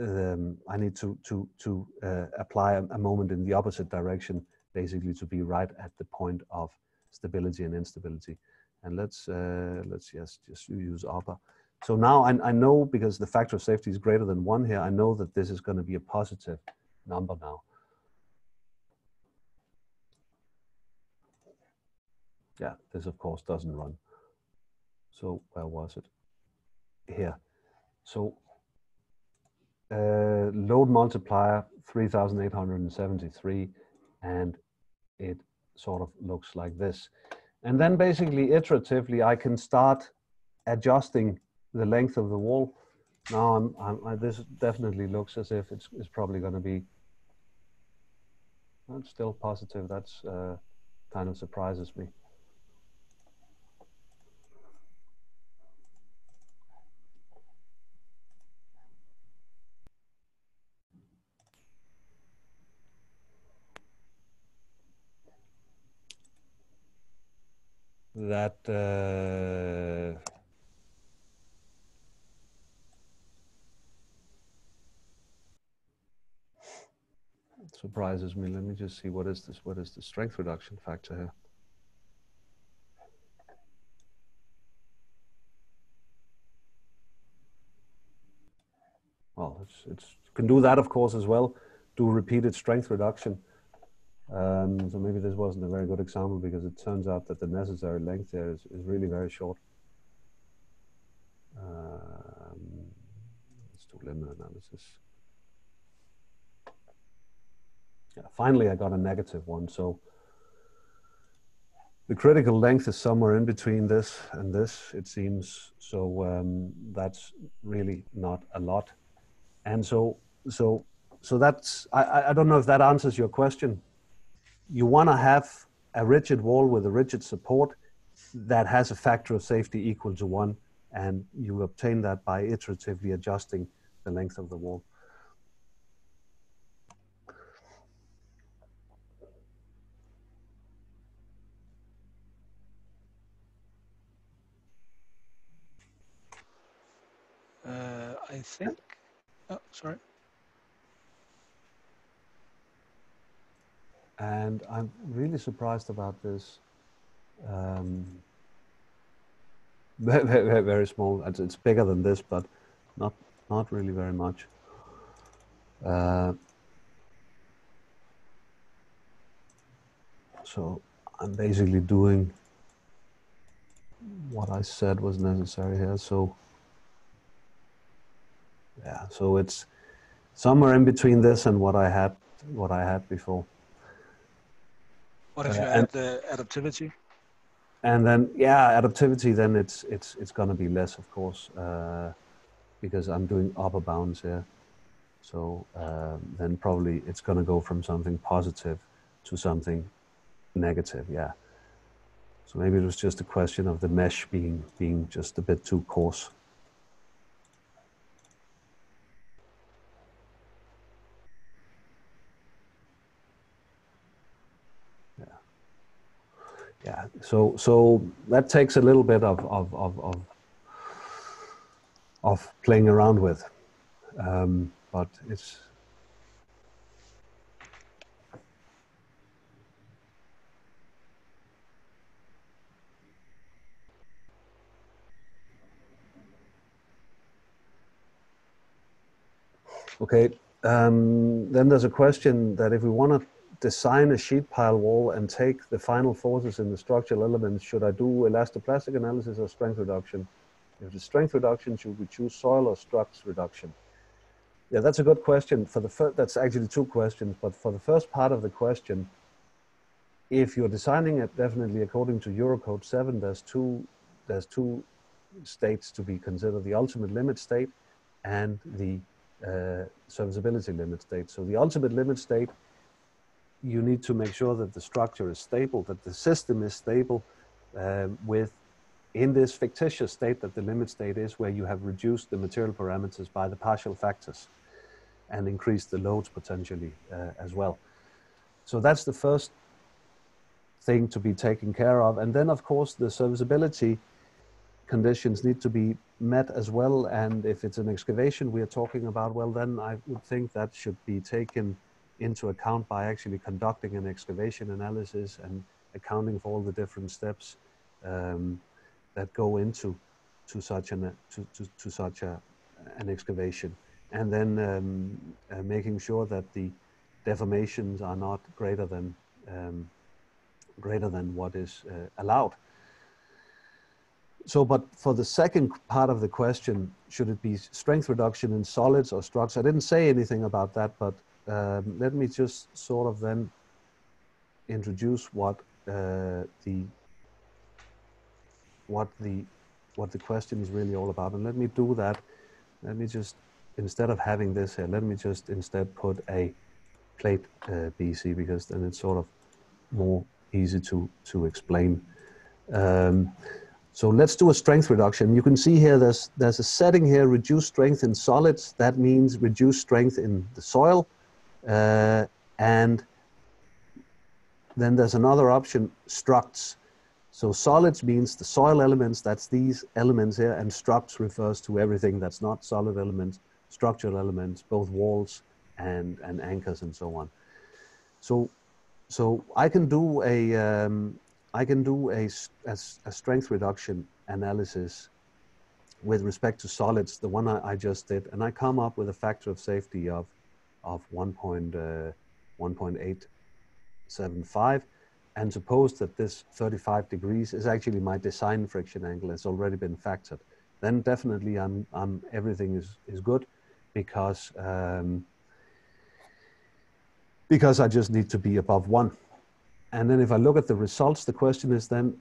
Um, I need to to to uh, apply a, a, moment in the opposite direction, basically to be right at the point of stability and instability. And let's uh, let's just just use upper. So now I, I know because the factor of safety is greater than one here, I know that this is going to be a positive number now. Yeah, this of course doesn't run. So where was it? Here. So uh, load multiplier 3873 and it sort of looks like this. And then basically iteratively I can start adjusting the length of the wall. Now I'm, I'm I, this definitely looks as if it's, it's probably going to be. Still positive. That's uh, kind of surprises me. that uh, surprises me. Let me just see what is this? What is the strength reduction factor here? Well, it's, it's can do that of course as well. Do repeated strength reduction. Um, so maybe this wasn't a very good example because it turns out that the necessary length there is, is really very short. Um, let's do limit analysis. Yeah, finally, I got a negative one. So the critical length is somewhere in between this and this, it seems. So um, that's really not a lot. And so, so, so that's, I, I don't know if that answers your question. You want to have a rigid wall with a rigid support that has a factor of safety equal to one, and you obtain that by iteratively adjusting the length of the wall. I think. Oh, sorry. And I'm really surprised about this. Um, very, very, very small. It's, bigger than this, but not not really very much. Uh, so I'm basically doing what I said was necessary here. So yeah so it's somewhere in between this and what i had what i had before. What if you uh, add the adaptivity? And then yeah adaptivity then it's it's it's going to be less of course uh, because i'm doing upper bounds here. So um, then probably it's going to go from something positive to something negative yeah. So maybe it was just a question of the mesh being being just a bit too coarse yeah. So so that takes a little bit of of of of, of playing around with. Um, but it's okay um, then there's a question that if we want to design a sheet pile wall and take the final forces in the structural elements, should I do elastoplastic analysis or strength reduction? If it's strength reduction, should we choose soil or structs reduction? Yeah, that's a good question. For the first, that's actually two questions, but for the first part of the question, if you're designing it definitely according to Eurocode 7, there's two, there's two states to be considered, the ultimate limit state and the uh, serviceability limit state. So the ultimate limit state you need to make sure that the structure is stable, that the system is stable um, with in this fictitious state that the limit state is where you have reduced the material parameters by the partial factors and increased the loads potentially uh, as well. So that's the first thing to be taken care of. And then of course the serviceability conditions need to be met as well. And if it's an excavation we are talking about, well, then I would think that should be taken into account by actually conducting an excavation analysis and accounting for all the different steps um, that go into to such an to, to, to such a, an excavation and then um, uh, making sure that the deformations are not greater than um, greater than what is uh, allowed so but for the second part of the question should it be strength reduction in solids or structures? i didn't say anything about that but um, let me just sort of then introduce what uh, the what the what the question is really all about and let me do that let me just instead of having this here let me just instead put a plate uh, BC because then it's sort of more easy to to explain um, so let's do a strength reduction. You can see here there's, there's a setting here, reduce strength in solids. That means reduce strength in the soil. Uh, and then there's another option, structs. So solids means the soil elements, that's these elements here, and structs refers to everything that's not solid elements, structural elements, both walls and, and anchors and so on. So, so I can do a, um, I can do a, a, a, strength reduction analysis with respect to solids, the one I, I, just did, and I come up with a factor of safety of, of 1. Uh, 1.875 and suppose that this 35 degrees is actually my design friction angle has already been factored, then definitely I'm, I'm everything is, is good because um, because I just need to be above one. And then if I look at the results, the question is then,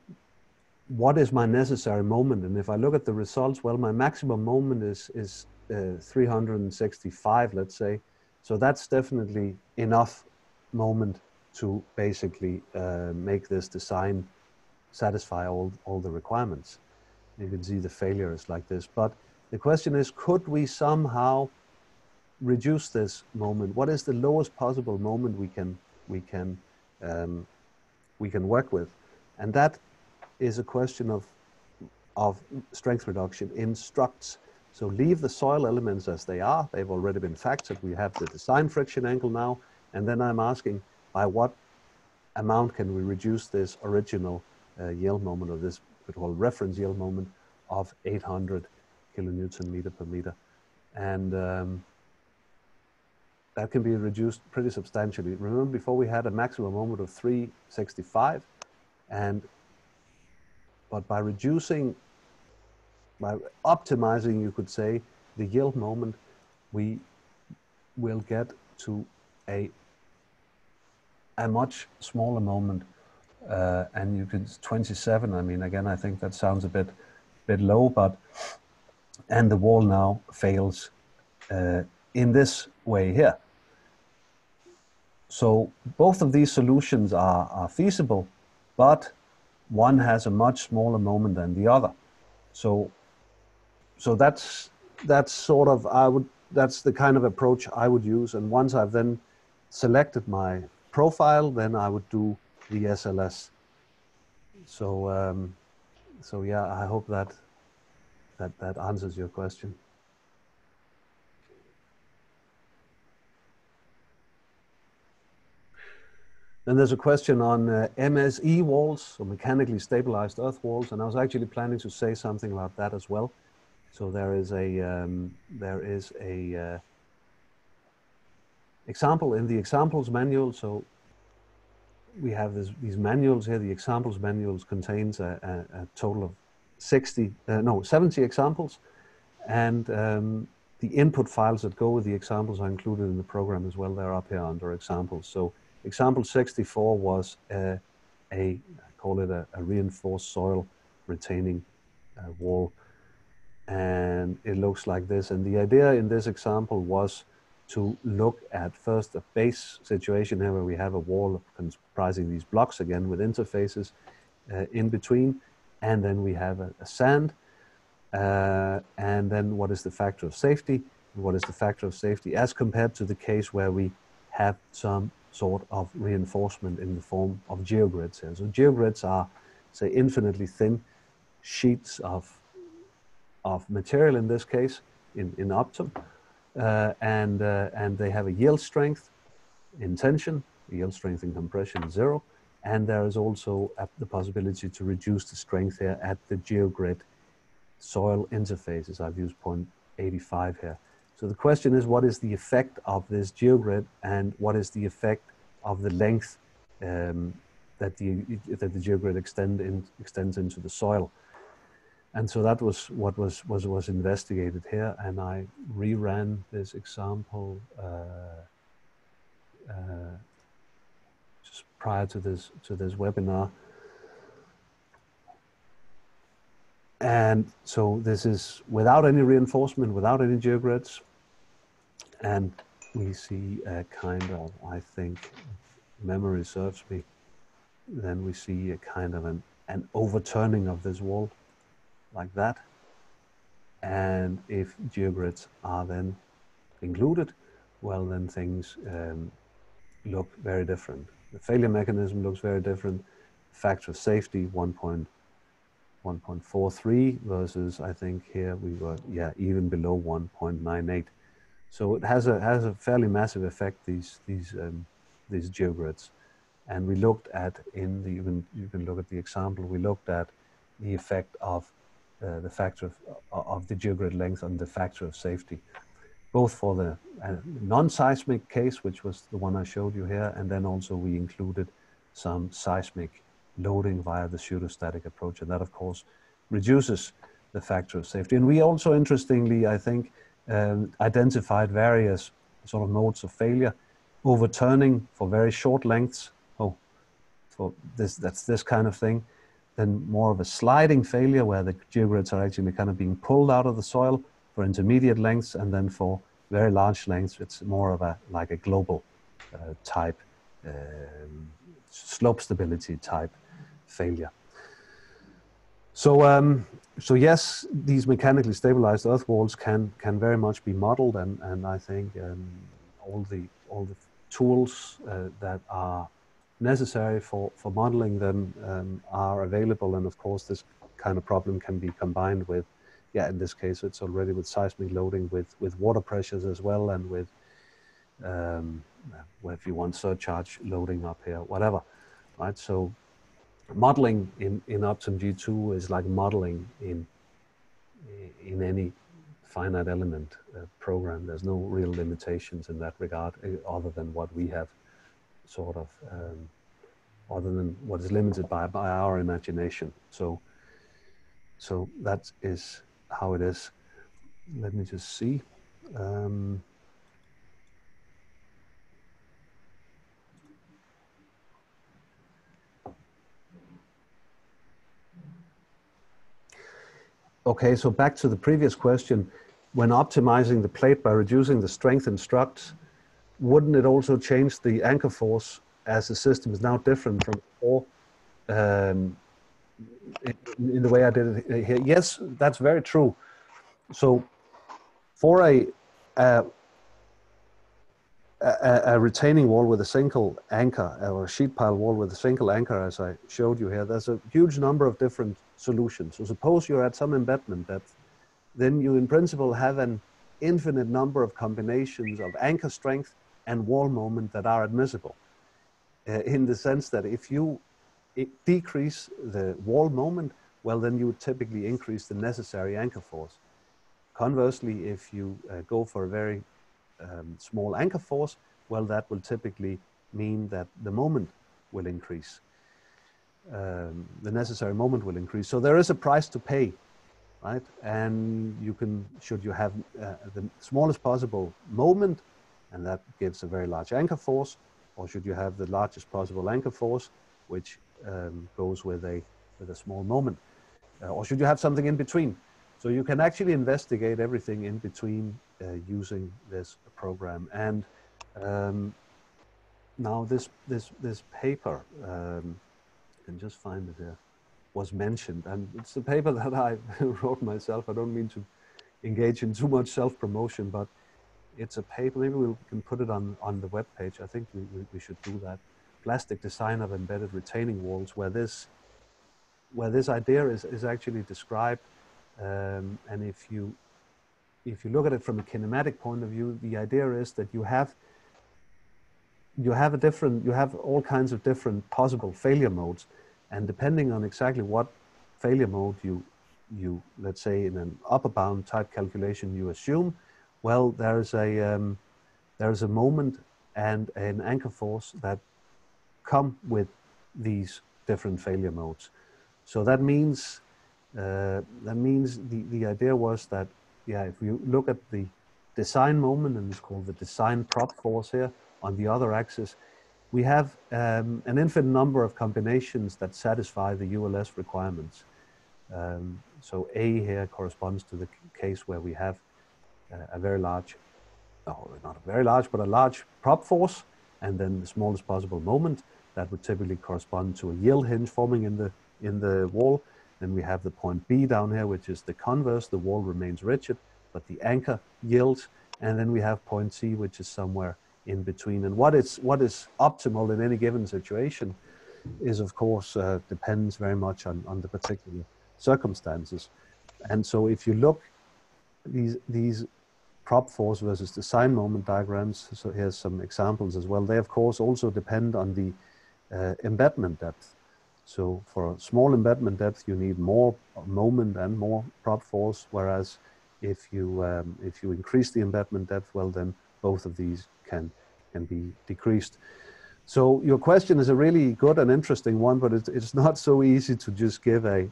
what is my necessary moment? And if I look at the results, well, my maximum moment is, is uh, 365, let's say. So that's definitely enough moment to basically uh, make this design satisfy all, all the requirements. You can see the failure is like this. But the question is, could we somehow reduce this moment? What is the lowest possible moment we can, we can, um, we can work with? And that is a question of, of strength reduction in structs. So leave the soil elements as they are. They've already been factored. We have the design friction angle now. And then I'm asking, by what amount can we reduce this original uh, yield moment or this we call reference yield moment of 800 kilonewton meter per meter. And um, that can be reduced pretty substantially. Remember before we had a maximum moment of 365 and but by reducing, by optimizing, you could say, the yield moment, we will get to a a much smaller moment. Uh, and you can 27. I mean, again, I think that sounds a bit bit low, but and the wall now fails uh, in this way here. So both of these solutions are, are feasible, but one has a much smaller moment than the other. So so that's that's sort of I would that's the kind of approach I would use. And once I've then selected my profile, then I would do the SLS. So, um, so yeah, I hope that that that answers your question. Then there's a question on uh, MSE walls, or mechanically stabilized earth walls, and I was actually planning to say something about that as well. So there is a um, there is a uh, example in the examples manual. So we have this, these manuals here. The examples manuals contains a, a, a total of 60, uh, no, 70 examples. And um, the input files that go with the examples are included in the program as well. They're up here under examples. So example 64 was a, a call it a, a reinforced soil retaining uh, wall. And it looks like this. And the idea in this example was to look at first a base situation here where we have a wall comprising these blocks again with interfaces uh, in between. And then we have a, a sand. Uh, and then what is the factor of safety? what is the factor of safety as compared to the case where we have some sort of reinforcement in the form of geogrids here. So geogrids are, say, infinitely thin sheets of, of material in this case, in, in Optum, uh, and, uh, and they have a yield strength in tension, yield strength in compression zero, and there is also the possibility to reduce the strength here at the geogrid soil interfaces. I've used 0.85 here. So the question is, what is the effect of this geogrid and what is the effect of the length um, that, the, that the geogrid extend in, extends into the soil? And so that was what was was was investigated here. And i reran this example uh, uh, just prior to this to this webinar. And so this is without any reinforcement without any geogrids and we see a kind of i think memory serves me. Then we see a kind of an, an overturning of this wall like that. And if geogrids are then included, well, then things um, look very different. The failure mechanism looks very different. Factor of safety 1.1.43 versus I think here we were yeah even below 1.98. So it has a has a fairly massive effect these these um, these geogrids. And we looked at in the, you can, you can look at the example, we looked at the effect of uh, the factor of, of the geogrid length and the factor of safety, both for the uh, non-seismic case, which was the one I showed you here, and then also we included some seismic loading via the pseudostatic approach. And that, of course, reduces the factor of safety. And we also, interestingly, I think, um, identified various sort of modes of failure, overturning for very short lengths. Oh, for this, that's this kind of thing. Then more of a sliding failure where the geogrids are actually kind of being pulled out of the soil for intermediate lengths. And then for very large lengths, it's more of a, like a global uh, type, um, slope stability type failure. So, um, so yes, these mechanically stabilized earth walls can can very much be modeled, and and I think um, all the all the tools uh, that are necessary for for modeling them um, are available, and of course, this kind of problem can be combined with, yeah, in this case, it's already with seismic loading, with with water pressures as well, and with um, if you want surcharge loading up here, whatever, right? So modeling in, in Optum G2 is like modeling in, in any finite element uh, program. There's no real limitations in that regard uh, other than what we have sort of, um, other than what is limited by, by our imagination. So, so that is how it is. Let me just see. Um, Okay, so back to the previous question. When optimizing the plate by reducing the strength in struts, wouldn't it also change the anchor force as the system is now different from before? Um, in, in, the way I did it here. Yes, that's very true. So for a, a, a, a, retaining wall with a single anchor or a sheet pile wall with a single anchor, as I showed you here, there's a huge number of different solutions. So suppose you're at some embedment depth, then you in principle have an infinite number of combinations of anchor strength and wall moment that are admissible. Uh, in the sense that if you decrease the wall moment, well, then you would typically increase the necessary anchor force. Conversely, if you uh, go for a very um, small anchor force, well, that will typically mean that the moment will increase um, the necessary moment will increase. So there is a price to pay, right? And you can, should you have uh, the smallest possible moment, and that gives a very large anchor force, or should you have the largest possible anchor force, which um, goes with a with a small moment, uh, or should you have something in between? So you can actually investigate everything in between uh, using this program. And um, now this this this paper. Um, can just find it here, was mentioned. And it's a paper that I wrote myself. I don't mean to engage in too much self-promotion, but it's a paper, maybe we can put it on, on the web page. I think we, we, should do that. Plastic design of embedded retaining walls, where this, where this idea is, is actually described. Um, and if you, if you look at it from a kinematic point of view, the idea is that you have you have a different, you have all kinds of different possible failure modes. And depending on exactly what failure mode you, you let's say in an upper bound type calculation you assume, well, there's a, um, there's a moment and an anchor force that come with these different failure modes. So that means, uh, that means the, the idea was that, yeah, if you look at the design moment, and it's called the design prop force here, on the other axis, we have um, an infinite number of combinations that satisfy the ULS requirements. Um, so A here corresponds to the case where we have a very large, oh, not a very large, but a large prop force, and then the smallest possible moment that would typically correspond to a yield hinge forming in the in the wall. Then we have the point B down here, which is the converse. The wall remains rigid, but the anchor yields. And then we have point C, which is somewhere in between. And what is what is optimal in any given situation is, of course, uh, depends very much on, on the particular circumstances. And so, if you look these these prop force versus design moment diagrams. So here's some examples as well. They of course also depend on the uh, embedment depth. So for a small embedment depth, you need more moment and more prop force, whereas if you um, if you increase the embedment depth, well then both of these can can be decreased. So your question is a really good and interesting one, but it's, it's not so easy to just give a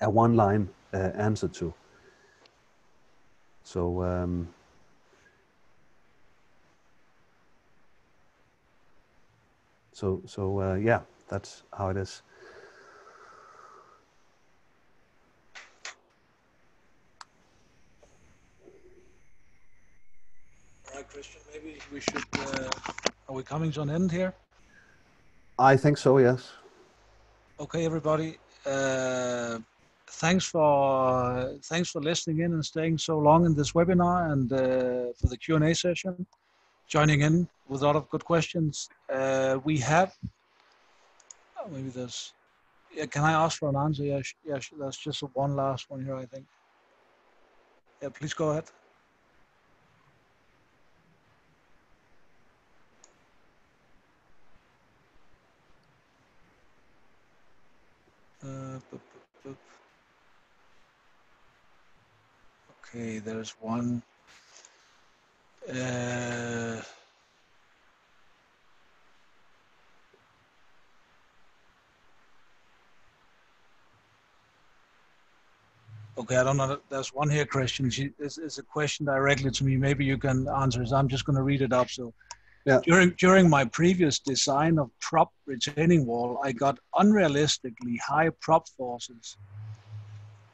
a one line uh, answer to. So um, so so uh, yeah, that's how it is. All right, Kristian, maybe we should, uh, are we coming to an end here? I think so, yes. Okay, everybody. Uh, thanks for thanks for listening in and staying so long in this webinar and uh, for the Q&A session, joining in with a lot of good questions. Uh, we have, oh, maybe there's, yeah, can I ask for an answer? Yeah, yeah, that's just one last one here, I think. Yeah, please go ahead. Okay, there's one. Uh, okay, I don't know. There's one here, Kristian. She, this is a question directly to me. Maybe you can answer it. I'm just going to read it up. So, Yeah. during during my previous design of prop retaining wall, I got unrealistically high prop forces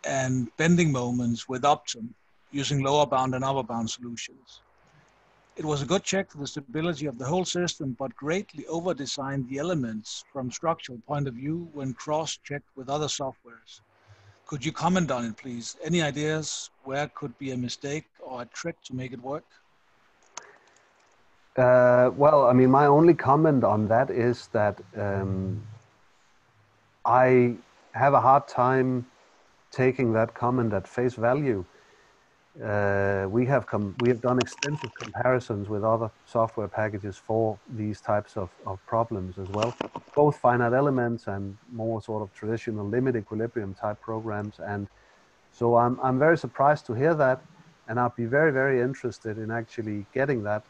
and bending moments with Optum using lower bound and upper bound solutions. It was a good check for the stability of the whole system, but greatly over-designed the elements from structural point of view when cross-checked with other softwares. Could you comment on it, please? Any ideas where could be a mistake or a trick to make it work? Uh, well, I mean, my only comment on that is that um, I have a hard time taking that comment at face value. Uh, we have come, we have done extensive comparisons with other software packages for these types of, of problems as well, both finite elements and more sort of traditional limit equilibrium type programs. And so I'm, I'm very surprised to hear that, and I'd be very, very interested in actually getting that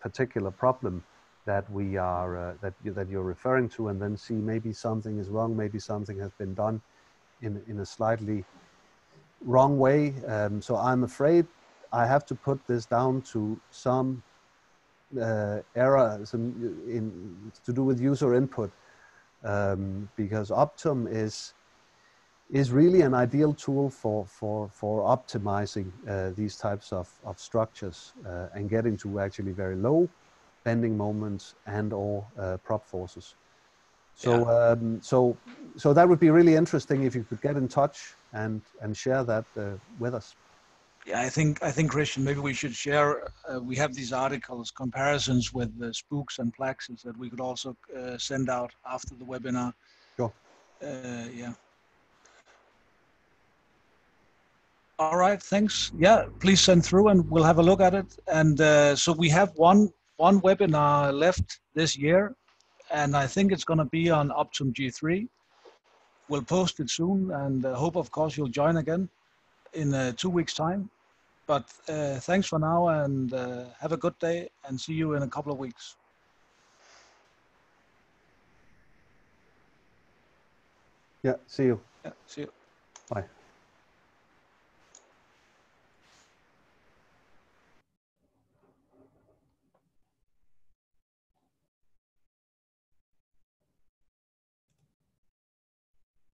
particular problem that we are uh, that you, that you're referring to, and then see maybe something is wrong, maybe something has been done in in a slightly wrong way. Um, so I'm afraid I have to put this down to some uh, error, some in to do with user input, um, because Optum is is really an ideal tool for for for optimizing uh, these types of of structures uh, and getting to actually very low bending moments and or uh, prop forces. So um, so so that would be really interesting if you could get in touch and and share that uh, with us. Yeah, I think I think Kristian, maybe we should share. Uh, we have these articles, comparisons with the spooks and Plaxis that we could also uh, send out after the webinar. Sure. Uh, yeah. All right, thanks. Yeah, please send through and we'll have a look at it. And uh, so we have one one webinar left this year, and I think it's going to be on Optum G3. We'll post it soon, and uh, hope, of course, you'll join again in uh, two weeks' time. But uh, thanks for now, and uh, have a good day, and see you in a couple of weeks. Yeah. See you. Yeah, see you. Bye.